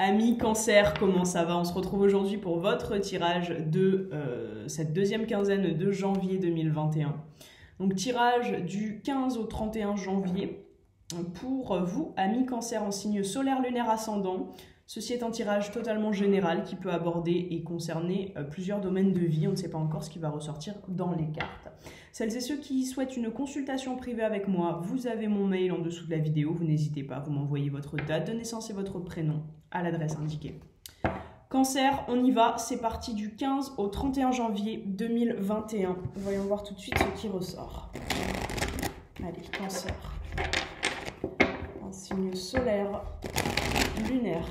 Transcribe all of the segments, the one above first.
Amis cancer, comment ça va? On se retrouve aujourd'hui pour votre tirage de euh, cette deuxième quinzaine de janvier 2021. Donc tirage du 15 au 31 janvier pour vous, amis cancer en signe solaire, lunaire, ascendant. Ceci est un tirage totalement général qui peut aborder et concerner euh, plusieurs domaines de vie. On ne sait pas encore ce qui va ressortir dans les cartes. Celles et ceux qui souhaitent une consultation privée avec moi, vous avez mon mail en dessous de la vidéo. Vous n'hésitez pas, vous m'envoyez votre date de naissance et votre prénom à l'adresse indiquée. Cancer, on y va, c'est parti du 15 au 31 janvier 2021. Voyons voir tout de suite ce qui ressort. Allez, cancer. Un signe solaire, lunaire,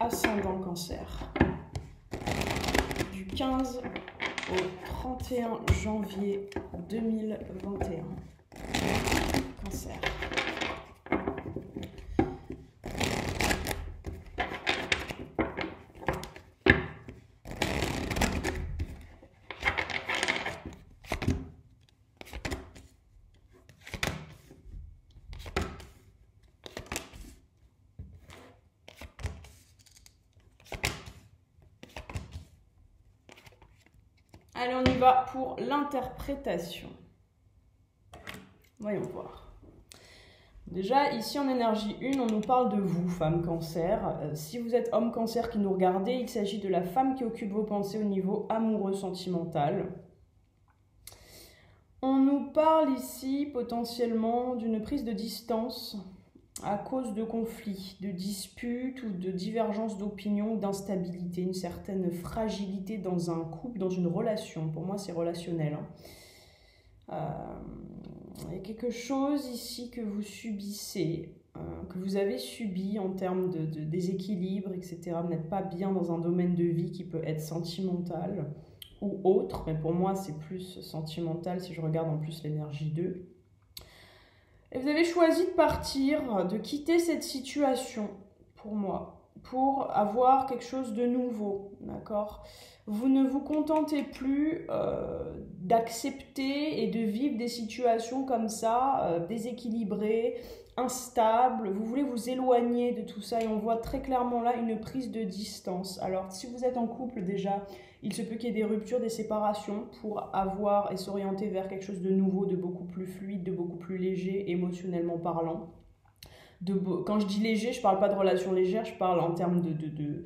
ascendant cancer. Du 15 au 31 janvier 2021. Cancer. Allez, on y va pour l'interprétation. Voyons voir. Déjà, ici en énergie 1, on nous parle de vous, femme cancer. Euh, si vous êtes homme cancer qui nous regardez, il s'agit de la femme qui occupe vos pensées au niveau amoureux sentimental. On nous parle ici potentiellement d'une prise de distance à cause de conflits, de disputes ou de divergences d'opinion, d'instabilité, une certaine fragilité dans un couple, dans une relation. Pour moi, c'est relationnel. Hein. Euh, il y a quelque chose ici que vous subissez, euh, que vous avez subi en termes de, de déséquilibre, etc. Vous n'êtes pas bien dans un domaine de vie qui peut être sentimental ou autre, mais pour moi, c'est plus sentimental si je regarde en plus l'énergie 2. Et vous avez choisi de partir, de quitter cette situation, pour moi, pour avoir quelque chose de nouveau, d'accord? Vous ne vous contentez plus euh, d'accepter et de vivre des situations comme ça, euh, déséquilibrées, instables. Vous voulez vous éloigner de tout ça et on voit très clairement là une prise de distance. Alors, si vous êtes en couple déjà, il se peut qu'il y ait des ruptures, des séparations pour avoir et s'orienter vers quelque chose de nouveau, de beaucoup plus fluide, de beaucoup plus léger, émotionnellement parlant. De, quand je dis léger, je ne parle pas de relation légère, je parle en termes de, de,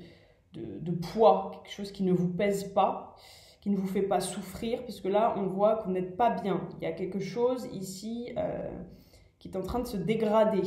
de, poids, quelque chose qui ne vous pèse pas, qui ne vous fait pas souffrir, puisque là, on voit que vous n'êtes pas bien. Il y a quelque chose ici euh, qui est en train de se dégrader.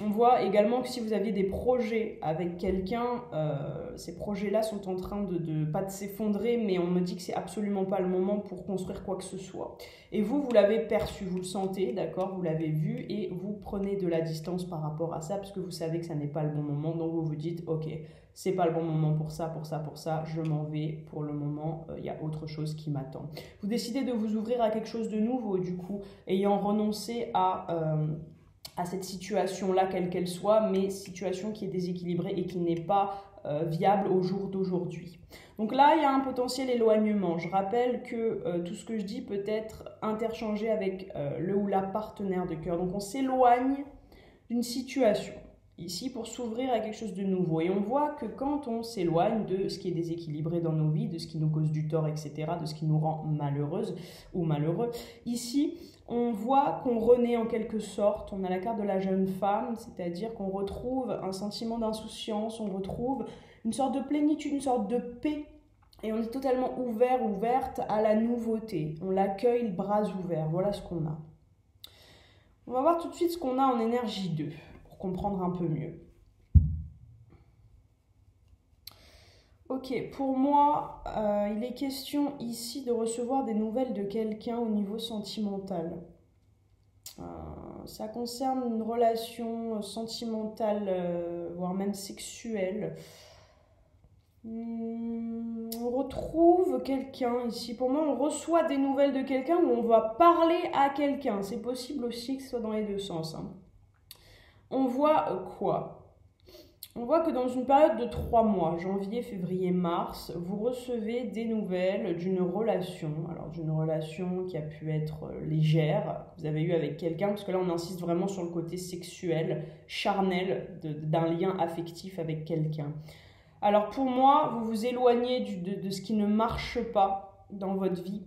On voit également que si vous aviez des projets avec quelqu'un, euh, ces projets-là sont en train de, pas s'effondrer, mais on me dit que c'est absolument pas le moment pour construire quoi que ce soit. Et vous, vous l'avez perçu, vous le sentez, d'accord, vous l'avez vu, et vous prenez de la distance par rapport à ça, parce que vous savez que ça n'est pas le bon moment, donc vous vous dites, ok, c'est pas le bon moment pour ça, pour ça, pour ça, je m'en vais, pour le moment, euh, il y a autre chose qui m'attend. Vous décidez de vous ouvrir à quelque chose de nouveau, du coup, ayant renoncé à... Euh, à cette situation-là, quelle qu'elle soit, mais situation qui est déséquilibrée et qui n'est pas euh, viable au jour d'aujourd'hui. Donc là, il y a un potentiel éloignement. Je rappelle que euh, tout ce que je dis peut être interchangé avec euh, le ou la partenaire de cœur. Donc on s'éloigne d'une situation ici pour s'ouvrir à quelque chose de nouveau. Et on voit que quand on s'éloigne de ce qui est déséquilibré dans nos vies, de ce qui nous cause du tort, etc., de ce qui nous rend malheureuse ou malheureux, ici, on voit qu'on renaît en quelque sorte. On a la carte de la jeune femme, c'est-à-dire qu'on retrouve un sentiment d'insouciance, on retrouve une sorte de plénitude, une sorte de paix. Et on est totalement ouvert, ouverte à la nouveauté. On l'accueille bras ouverts. Voilà ce qu'on a. On va voir tout de suite ce qu'on a en énergie 2 un peu mieux. Ok, pour moi, euh, il est question ici de recevoir des nouvelles de quelqu'un au niveau sentimental. Euh, ça concerne une relation sentimentale, euh, voire même sexuelle. Hmm, on retrouve quelqu'un ici. Pour moi, on reçoit des nouvelles de quelqu'un ou on va parler à quelqu'un. C'est possible aussi que ce soit dans les deux sens. Hein on voit quoi? On voit que dans une période de trois mois, janvier, février, mars, vous recevez des nouvelles d'une relation. Alors d'une relation qui a pu être euh, légère, vous avez eu avec quelqu'un, parce que là on insiste vraiment sur le côté sexuel, charnel d'un lien affectif avec quelqu'un. Alors pour moi, vous vous éloignez de ce qui ne marche pas dans votre vie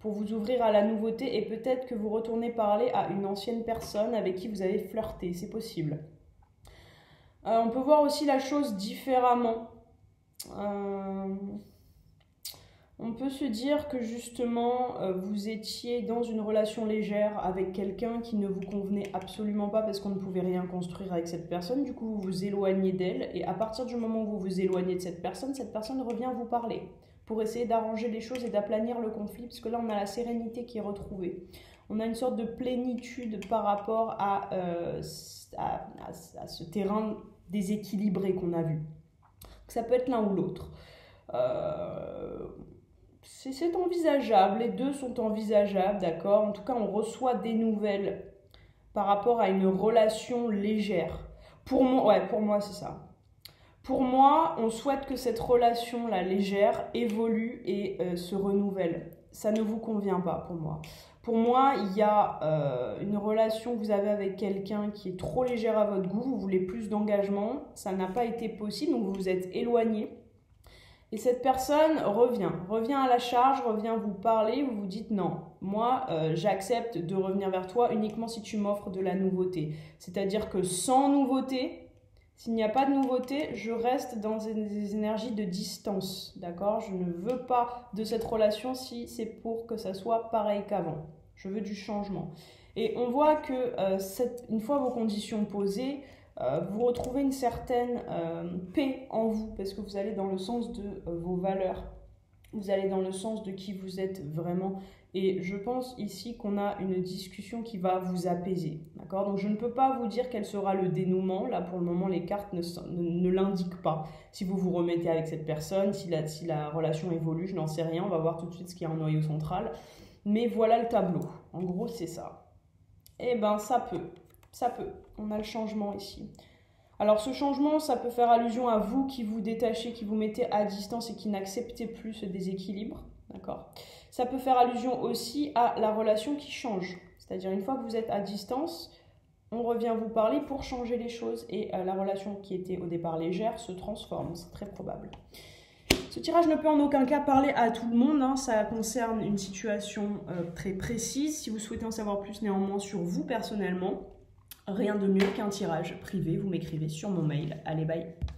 pour vous ouvrir à la nouveauté et peut-être que vous retournez parler à une ancienne personne avec qui vous avez flirté, c'est possible. Euh, on peut voir aussi la chose différemment. Euh, on peut se dire que justement euh, vous étiez dans une relation légère avec quelqu'un qui ne vous convenait absolument pas parce qu'on ne pouvait rien construire avec cette personne. Du coup, vous vous éloignez d'elle et à partir du moment où vous vous éloignez de cette personne, cette personne revient vous parler pour essayer d'arranger les choses et d'aplanir le conflit parce que là on a la sérénité qui est retrouvée. On a une sorte de plénitude par rapport à, à ce terrain déséquilibré qu'on a vu. Ça peut être l'un ou l'autre. Euh, c'est envisageable, les deux sont envisageables, d'accord En tout cas, on reçoit des nouvelles par rapport à une relation légère. Pour moi, ouais, pour moi, c'est ça. Pour moi, on souhaite que cette relation-là légère évolue et euh, se renouvelle. Ça ne vous convient pas pour moi. Pour moi, il y a euh, une relation que vous avez avec quelqu'un qui est trop légère à votre goût, vous voulez plus d'engagement, ça n'a pas été possible, donc vous vous êtes éloigné. Et cette personne revient, revient à la charge, revient vous parler, vous vous dites non, moi euh, j'accepte de revenir vers toi uniquement si tu m'offres de la nouveauté. C'est-à-dire que sans nouveauté, s'il n'y a pas de nouveauté, je reste dans des énergies de distance, d'accord? Je ne veux pas de cette relation si c'est pour que ça soit pareil qu'avant. Je veux du changement. Et on voit que euh, une fois vos conditions posées, euh, vous retrouvez une certaine euh, paix en vous parce que vous allez dans le sens de vos valeurs. Vous allez dans le sens de qui vous êtes vraiment. Et je pense ici qu'on a une discussion qui va vous apaiser. D'accord? Donc je ne peux pas vous dire quel sera le dénouement. Là, pour le moment, les cartes ne, l'indiquent pas. Si vous vous remettez avec cette personne, si la, si la relation évolue, je n'en sais rien. On va voir tout de suite ce qu'il y a en noyau central. Mais voilà le tableau. En gros, c'est ça. Eh ben, ça peut. Ça peut. On a le changement ici. Alors ce changement, ça peut faire allusion à vous qui vous détachez, qui vous mettez à distance et qui n'acceptez plus ce déséquilibre. D'accord? Ça peut faire allusion aussi à la relation qui change. C'est-à-dire une fois que vous êtes à distance, on revient vous parler pour changer les choses et euh, la relation qui était au départ légère se transforme. C'est très probable. Ce tirage ne peut en aucun cas parler à tout le monde, hein. ça concerne une situation euh, très précise. Si vous souhaitez en savoir plus néanmoins sur vous personnellement, rien de mieux qu'un tirage privé, vous m'écrivez sur mon mail. Allez, bye